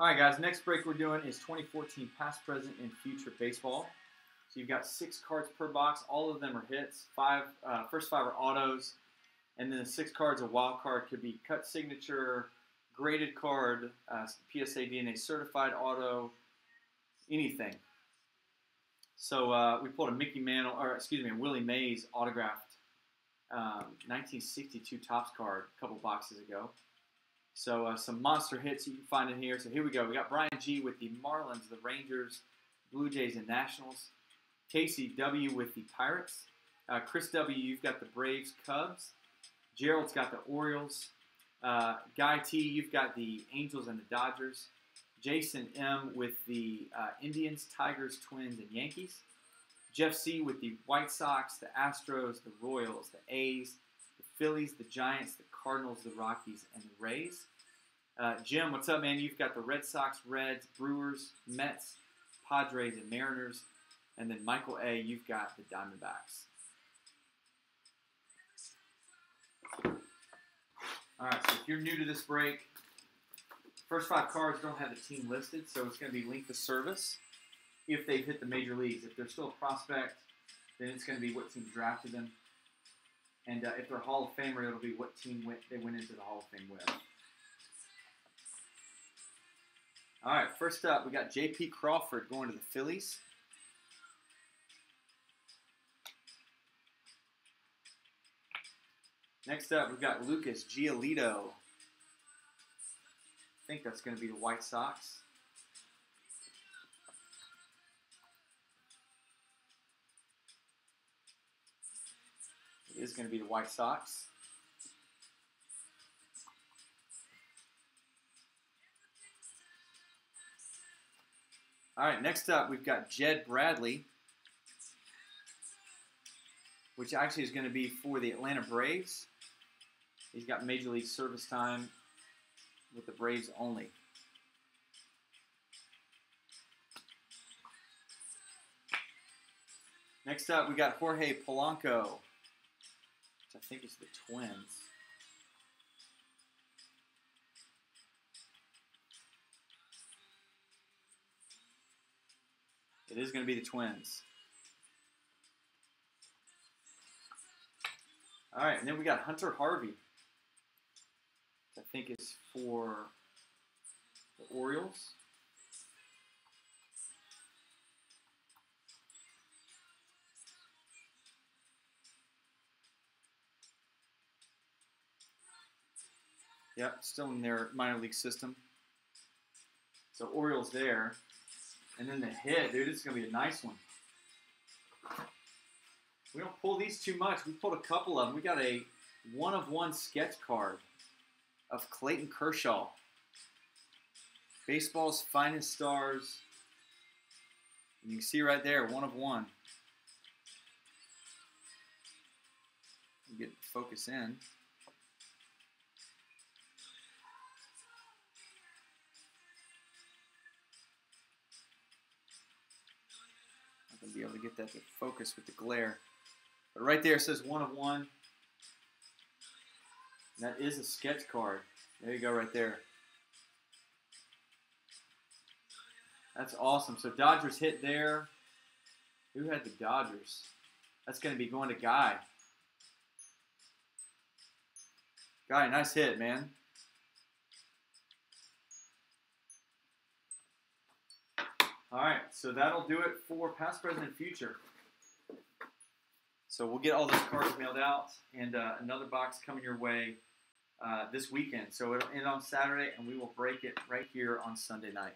All right, guys, next break we're doing is 2014 past, present, and future baseball. So you've got six cards per box. All of them are hits. Five, uh, first five are autos, and then the six cards a wild card could be cut signature, graded card, uh, PSA DNA certified auto, anything. So uh, we pulled a Mickey Mantle, or excuse me, a Willie Mays autographed um, 1962 Topps card a couple boxes ago. So uh, some monster hits you can find in here. So here we go. We got Brian G with the Marlins, the Rangers, Blue Jays, and Nationals. Casey W with the Pirates. Uh, Chris W, you've got the Braves, Cubs. Gerald's got the Orioles. Uh, Guy T, you've got the Angels and the Dodgers. Jason M with the uh, Indians, Tigers, Twins, and Yankees. Jeff C with the White Sox, the Astros, the Royals, the A's, Phillies, the Giants, the Cardinals, the Rockies, and the Rays. Uh, Jim, what's up, man? You've got the Red Sox, Reds, Brewers, Mets, Padres, and Mariners. And then Michael A, you've got the Diamondbacks. All right, so if you're new to this break, first five cards don't have the team listed, so it's going to be length of service if they've hit the major leagues. If they're still a prospect, then it's going to be what team drafted them. And uh, if they're Hall of Famer, it'll be what team went, they went into the Hall of Fame with. All right, first up, we got J.P. Crawford going to the Phillies. Next up, we've got Lucas Giolito. I think that's going to be the White Sox. Is going to be the White Sox. All right, next up, we've got Jed Bradley which actually is going to be for the Atlanta Braves. He's got Major League service time with the Braves only. Next up, we got Jorge Polanco, think it's the Twins. It is going to be the Twins. All right, and then we got Hunter Harvey. I think is for the Orioles. Yep, still in their minor league system. So Orioles there. And then the hit, dude, it's going to be a nice one. We don't pull these too much. We pulled a couple of them. We got a one of one sketch card of Clayton Kershaw. Baseball's finest stars. And you can see right there, one of one. You Get focus in. Not gonna be able to get that to focus with the glare. But right there it says one of one. And that is a sketch card. There you go right there. That's awesome. So Dodgers hit there. Who had the Dodgers? That's going to be going to Guy. Guy, nice hit, man. All right, so that'll do it for past, present, and future. So we'll get all those cards mailed out, and uh, another box coming your way uh, this weekend. So it'll end on Saturday, and we will break it right here on Sunday night.